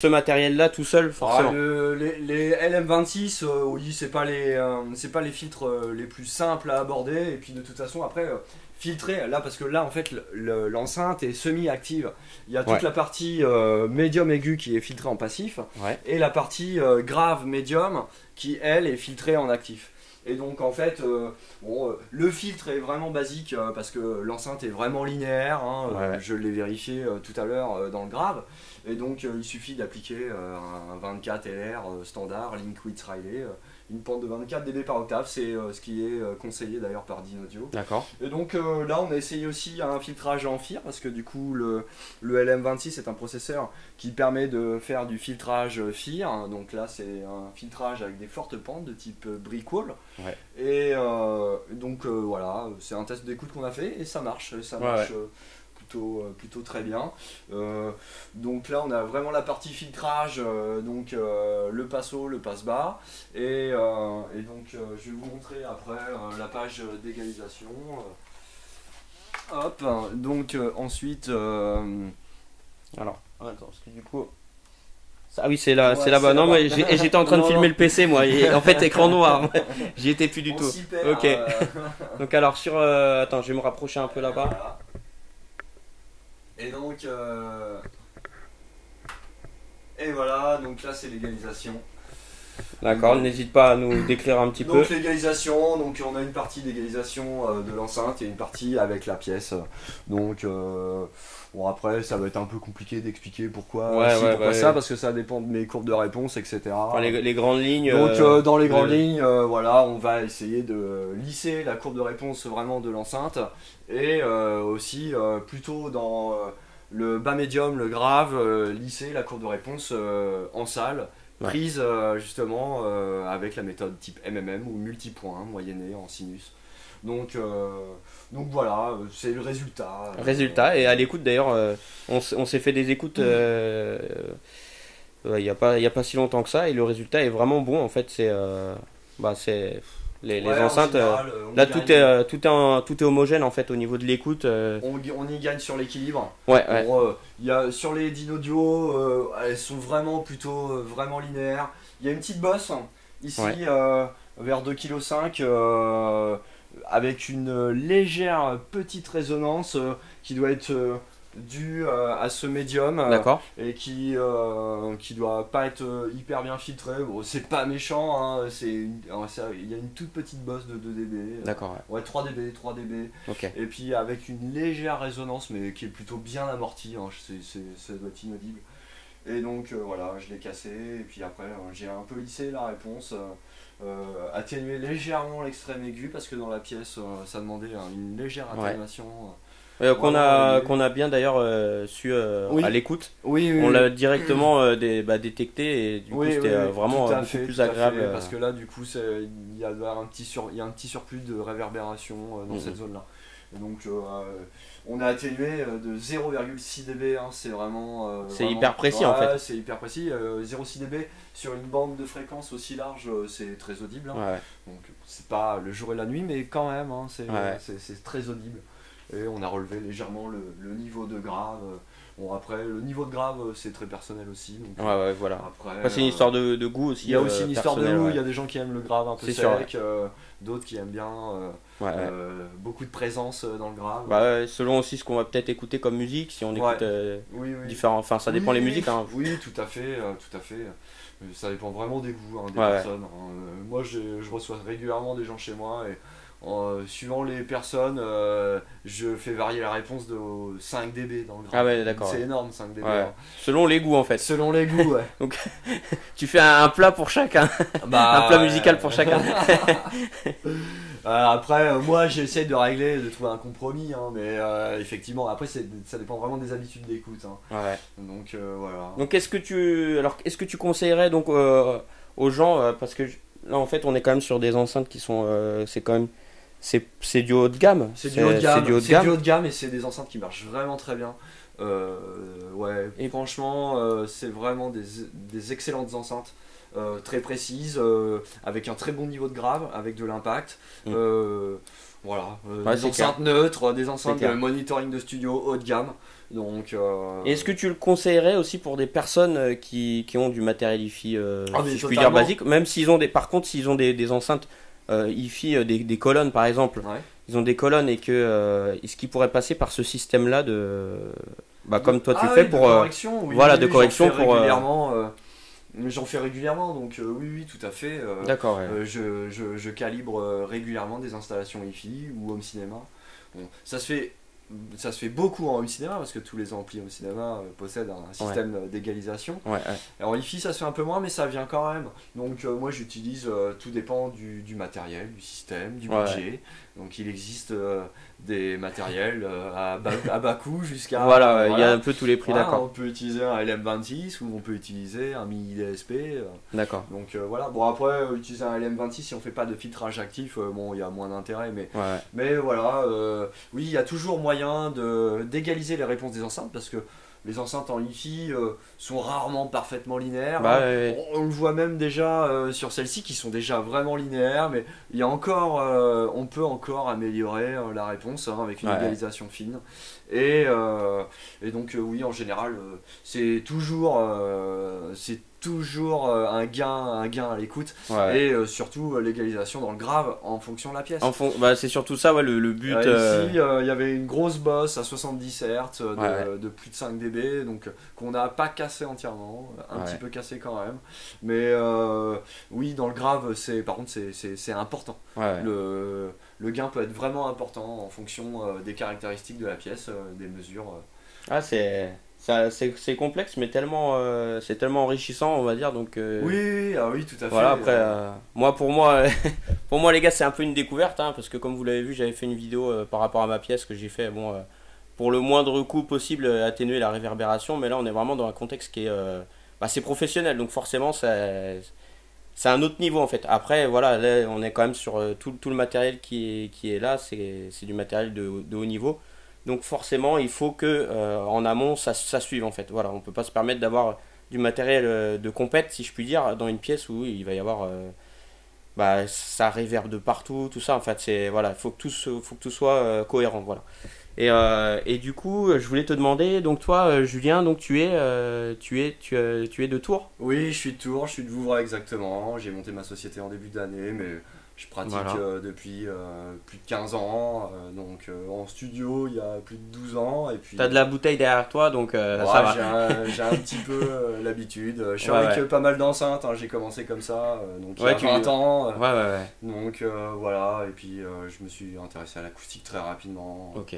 ce matériel-là tout seul, Ah, forcément. le- les, les LM26, euh, oui, c'est pas les, euh, c'est pas les filtres euh, les plus simples à aborder. Et puis de toute façon, après, euh, filtrer, là, parce que là, en fait, le- le- l'enceinte est semi-active. Il y a toute Ouais. la partie euh, médium aigu qui est filtrée en passif, Ouais. et la partie euh, grave médium qui, elle, est filtrée en actif. Et donc, en fait, euh, bon, euh, le filtre est vraiment basique euh, parce que l'enceinte est vraiment linéaire. hein, Ouais. Je l'ai vérifié tout à l'heure dans le grave. Et donc, il suffit d'appliquer un 24 LR standard, Link with Riley, une pente de 24 dB par octave. C'est euh, ce qui est euh, conseillé d'ailleurs par Dynaudio. D'accord. Et donc euh, là, on a essayé aussi un filtrage en FIR parce que du coup, le, le LM26 est un processeur qui permet de faire du filtrage FIR. Donc là, c'est un filtrage avec des fortes pentes de type brick wall. Ouais. Et euh, donc voilà, c'est un test d'écoute qu'on a fait et ça marche. Ça Ouais, marche plutôt, euh, plutôt très bien. Euh, donc là, on a vraiment la partie filtrage, euh, donc le passe haut, le passe bas. Et, et donc, je vais vous montrer après la page d'égalisation. Hop, donc ensuite. Alors, attends, parce que du coup. Ah oui, c'est là, Ouais, c'est là-bas. Non, mais j'étais en train de filmer non. le PC, moi. et en fait, écran noir. J'y étais plus du on tout. Ok. euh, Donc, alors, sur. euh, attends, je vais me rapprocher un peu là-bas. Et donc. euh, Et voilà, donc là c'est l'égalisation. D'accord, n'hésite pas à nous décrire un petit peu. Donc l'égalisation, donc on a une partie d'égalisation euh, de l'enceinte et une partie avec la pièce. Donc euh, bon après ça va être un peu compliqué d'expliquer pourquoi, Ouais, si, ouais, pourquoi ouais, ça parce que ça dépend de mes courbes de réponse etc. Enfin, les, les grandes lignes. donc euh, dans les grandes lignes, voilà, on va essayer de lisser la courbe de réponse vraiment de l'enceinte et aussi plutôt dans le bas médium, le grave, lisser la courbe de réponse en salle, Ouais. prise euh, justement euh, avec la méthode type MMM ou multipoint, moyenné en sinus. Donc, euh, donc voilà, c'est le résultat. Résultat, et à l'écoute d'ailleurs, on, s'est fait des écoutes il n'y a, pas- y a pas si longtemps que ça, et le résultat est vraiment bon en fait. C'est bah, c'est les, les Ouais, en enceintes. euh, général, euh, là, gagne- tout est, euh, tout, est en- tout est homogène en fait au niveau de l'écoute. euh, on, on y gagne sur l'équilibre. ouais, ouais. Bon, euh, il y a, sur les Dynaudio, euh, elles sont vraiment plutôt euh, vraiment linéaires. Il y a une petite bosse ici Ouais. euh, vers 2,5 kg euh, avec une légère petite résonance euh, qui doit être due euh, à ce médium euh, et qui euh, qui doit pas être hyper bien filtré. Bon, c'est pas méchant, hein, c'est il y a une toute petite bosse de 2 dB. D'accord, ouais. Ouais, 3 dB, 3 dB. Et puis avec une légère résonance, mais qui est plutôt bien amortie, hein, c'est- ça doit être inaudible. Et donc voilà, je l'ai cassé, et puis après j'ai un peu lissé la réponse, atténué légèrement l'extrême aigu, parce que dans la pièce ça demandait hein, une légère Ouais. Euh, qu'on a, euh, qu'on a bien d'ailleurs euh, su euh, Oui. à l'écoute. Oui, oui, On l'a directement bah, détecté et du coup c'était vraiment beaucoup fait, plus agréable. fait, parce que là, du coup, il y a un petit, sur, il y a un petit surplus de réverbération dans Mhm. cette zone-là. Donc, on a atténué de 0,6 dB, hein, c'est vraiment. C'est hyper précis, en fait. C'est hyper précis. euh, 0,6 dB sur une bande de fréquence aussi large, c'est très audible. hein. ouais. Donc, c'est pas le jour et la nuit, mais quand même, hein, c'est Ouais. c'est- c'est très audible. Et on a relevé légèrement le, le niveau de grave. Bon, après, le niveau de grave, euh, c'est très personnel aussi. Donc, Ouais, ouais, voilà. Après, Après, c'est une euh, histoire de, de goût aussi. il y a euh, aussi une histoire de goût, ouais. il y a des gens qui aiment le grave un peu sec, euh, d'autres qui aiment bien euh, Ouais, euh, beaucoup de présence euh, dans le grave. Bah selon aussi ce qu'on va peut-être écouter comme musique, si on écoute euh, oui, oui. différents. Enfin, ça dépend Oui, les musiques. Hein. Oui, tout à fait, euh, tout à fait. Euh, Ça dépend vraiment des goûts hein, des personnes. hein. Euh, moi, je reçois régulièrement des gens chez moi et euh, suivant les personnes, euh, je fais varier la réponse de 5 dB dans le. Ah ouais, d'accord, C'est ouais. énorme, 5 dB. Ouais. hein. Selon les goûts en fait. Selon les goûts, ouais. Tu fais un, un plat pour chacun, Bah, un plat musical pour chacun. Euh, après, euh, moi j'essaie de régler, de trouver un compromis, hein, mais euh, effectivement, après ça dépend vraiment des habitudes d'écoute. hein. Ouais. Donc voilà. Donc est-ce que tu alors est-ce que tu conseillerais donc aux gens parce que là en fait on est quand même sur des enceintes qui sont c'est quand même c'est du haut de gamme. C'est du haut de gamme, C'est du haut de c'est gamme. du haut de gamme et c'est des enceintes qui marchent vraiment très bien. Euh, ouais, et franchement, euh, c'est vraiment des, des excellentes enceintes. euh, très précises, avec un très bon niveau de grave, avec de l'impact. Mm. Voilà, Ouais, des enceintes neutres, des enceintes de monitoring de studio haut de gamme. Donc, euh, Est-ce que tu le conseillerais aussi pour des personnes qui, qui ont du matériel hi-fi, euh, Ah, si je puis dire basique, même s'ils ont des, par contre s'ils ont des, des enceintes euh, hi-fi, euh, des, des colonnes par exemple, ouais. ils ont des colonnes et que euh, est-ce qu'ils pourraient passer par ce système-là de, bah comme toi tu Ah fais oui, pour, de euh, correction, oui, voilà, oui, de correction pour, euh, régulièrement. euh, J'en fais régulièrement, donc euh, oui, oui, tout à fait. euh, d'accord, ouais. Euh, je, je- je calibre euh, régulièrement des installations hi-fi ou home cinéma. Bon, ça se fait ça se fait beaucoup en home cinéma parce que tous les amplis home cinéma euh, possèdent un système d'égalisation. ouais, ouais. Hi-fi ça se fait un peu moins mais ça vient quand même. Donc euh, moi j'utilise euh, tout dépend du, du matériel, du système, du budget. Donc il existe euh, des matériels euh, à, bas, à bas coût jusqu'à voilà, il y a un peu tous les prix, Voilà, d'accord, on peut utiliser un LM26 ou on peut utiliser un mini DSP. euh, d'accord, donc voilà, bon après, utiliser un LM26 si on fait pas de filtrage actif, bon il y a moins d'intérêt, mais, ouais, mais voilà, oui il y a toujours moyen d'égaliser les réponses des enceintes parce que les enceintes en hi-fi euh, sont rarement parfaitement linéaires. Bah, hein. ouais, ouais. On, on le voit même déjà euh, sur celles-ci qui sont déjà vraiment linéaires, mais il y a encore, euh, on peut encore améliorer la réponse hein, avec une Ouais. égalisation fine. Et, et donc oui, en général, c'est toujours, c'est toujours euh, un gain, un gain à l'écoute Ouais. et euh, surtout euh, l'égalisation dans le grave en fonction de la pièce. En bah, c'est surtout ça, ouais, le, le but. Euh, Ici, euh, il y avait une grosse bosse à 70 Hz de, Ouais, de plus de 5 dB, donc qu'on n'a pas cassé entièrement, un petit peu cassé quand même. Mais oui, dans le grave, c'est par contre c'est- important. Le, le gain peut être vraiment important en fonction des caractéristiques de la pièce, des mesures. Ah, c'est, c'est, c'est complexe, mais tellement, euh, c'est tellement enrichissant, on va dire. Donc, euh, Oui, oui, ah oui, tout à fait. Voilà, après, euh, moi, pour moi, pour moi, les gars, c'est un peu une découverte, hein, parce que comme vous l'avez vu, j'avais fait une vidéo par rapport à ma pièce que j'ai fait, bon, pour le moindre coût possible, atténuer la réverbération, mais là, on est vraiment dans un contexte qui est, euh, bah, professionnel, donc forcément, ça, c'est un autre niveau en fait. Après, voilà, là, on est quand même sur tout, tout le matériel qui est, qui est là, c'est, c'est du matériel de, de haut niveau. Donc forcément, il faut que euh, en amont, ça, ça suive en fait. Voilà, on peut pas se permettre d'avoir du matériel euh, de compète, si je puis dire, dans une pièce où il va y avoir, euh, bah, ça réverbe de partout, tout ça. En fait, c'est voilà, faut que tout, faut que tout soit euh, cohérent, voilà. Et, euh, et du coup, je voulais te demander, donc toi, euh, Julien, donc tu es, euh, tu es, tu, euh, tu es de Tours? Oui, je suis de Tours, je suis de Vouvray exactement. J'ai monté ma société en début d'année, mais je pratique Voilà. euh, depuis euh, plus de 15 ans. euh, donc en studio, il y a plus de 12 ans. Et puis, T'as de la bouteille derrière toi, donc Ouais, ça va. j'ai un, petit peu l'habitude. Je suis Ouais, avec ouais. pas mal d'enceintes, hein, j'ai commencé comme ça, donc il y a tu- 20 ans. Ouais, ouais, ouais. Donc voilà, et puis je me suis intéressé à l'acoustique très rapidement. Ok.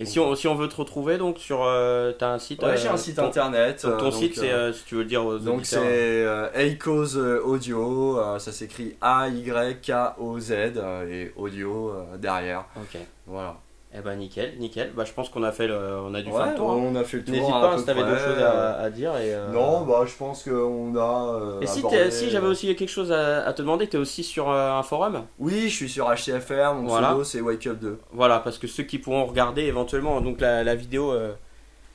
Et si on, si on veut te retrouver, donc sur. Euh, T'as un site Ouais, euh, j'ai un site ton- internet. Ton, euh, ton site, c'est, euh, euh, si tu veux le dire aux donc c'est euh, Eikos euh, Audio, euh, ça s'écrit A-Y-K-O-Z euh, et audio euh, derrière. Ok. Voilà. Eh ben nickel, nickel. Bah, je pense qu'on a fait le, on a dû faire le tour. hein. on a fait le tour. N'hésite pas si t'avais d'autres choses à, à dire. Et, euh, Non, bah je pense qu'on a. euh, Et si, abordé- si j'avais aussi quelque chose à, à te demander, t'es aussi sur euh, un forum? Oui, je suis sur HCFR, mon Voilà. pseudo c'est Wake Up 2. Voilà, parce que ceux qui pourront regarder éventuellement donc la, la vidéo, euh,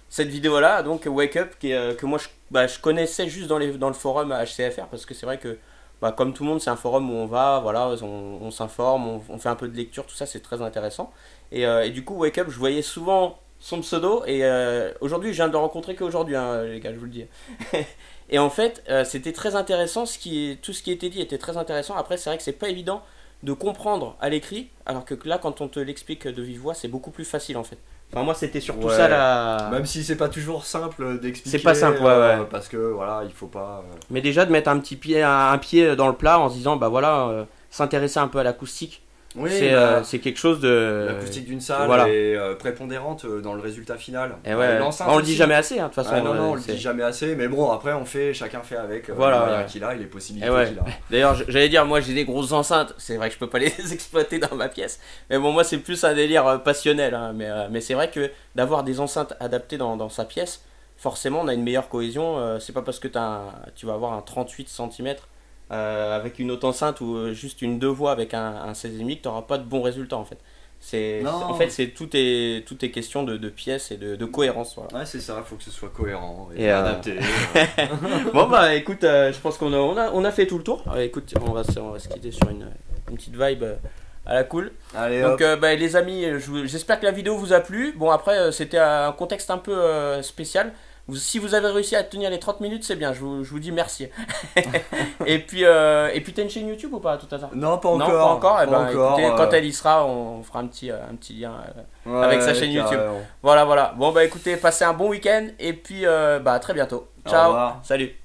cette vidéo-là, donc Wake Up, qui, euh, que moi je, bah, je connaissais juste dans, les, dans le forum HCFR, parce que c'est vrai que, bah, comme tout le monde, c'est un forum où on va, voilà, on, on s'informe, on, on fait un peu de lecture, tout ça, c'est très intéressant. Et, euh, et du coup, Wake Up, je voyais souvent son pseudo, et euh, aujourd'hui, je viens de le rencontrer qu'aujourd'hui, hein, les gars, je vous le dis. et en fait, euh, c'était très intéressant, ce qui, tout ce qui était dit était très intéressant. Après, c'est vrai que c'est pas évident de comprendre à l'écrit, alors que là, quand on te l'explique de vive voix, c'est beaucoup plus facile en fait. Enfin, moi, c'était surtout Ouais. ça la. Même si c'est pas toujours simple d'expliquer. C'est pas simple, ouais, ouais. Parce que voilà, il faut pas. Mais déjà de mettre un petit pied, un, un pied dans le plat en se disant, bah voilà, s'intéresser un peu à l'acoustique, Oui, c'est bah, euh, c'est quelque chose de. l'acoustique d'une salle voilà. est euh, prépondérante euh, dans le résultat final. Et ouais, l'enceinte on le dit aussi. jamais assez, hein, de toute façon. Ah, non, non, on le dit jamais assez, mais bon, après on fait, chacun fait avec Voilà, ouais. qu'il a et les possibilités ouais. qu'il a. D'ailleurs, j'allais dire, moi j'ai des grosses enceintes, c'est vrai que je peux pas les exploiter dans ma pièce. Mais bon, moi c'est plus un délire passionnel. hein. Mais, mais c'est vrai que d'avoir des enceintes adaptées dans, dans sa pièce, forcément on a une meilleure cohésion. euh, c'est pas parce que un- tu vas avoir un 38 cm avec une autre enceinte ou euh, juste une deux voix avec un, un 16,5 que tu n'auras pas de bons résultats en fait. C'est, Non. en fait, c'est tout est tout est question de, de pièces et de, de cohérence. Voilà. Ouais, c'est ça, il faut que ce soit cohérent et, Et, euh, adapté. bon bah écoute, euh, je pense qu'on a, on a on a fait tout le tour. Euh, écoute, on va se, on va se quitter sur une, une petite vibe euh, à la cool. Allez, Donc hop. euh, bah, les amis, j'espère que la vidéo vous a plu. Bon après euh, c'était un contexte un peu euh, spécial. Vous- si vous avez réussi à tenir les 30 minutes, c'est bien. Je vous, je vous dis merci. et puis euh, et puis t'as une chaîne YouTube ou pas tout à l'heure? Non, pas encore. Non, pas encore. Eh Pas ben, encore, écoutez, quand euh, elle y sera, on fera un petit, euh, un petit lien. euh. ouais, avec sa chaîne YouTube. Voilà, voilà. Bon, bah écoutez, passez un bon week-end et puis euh, bah à très bientôt. Ciao. Salut.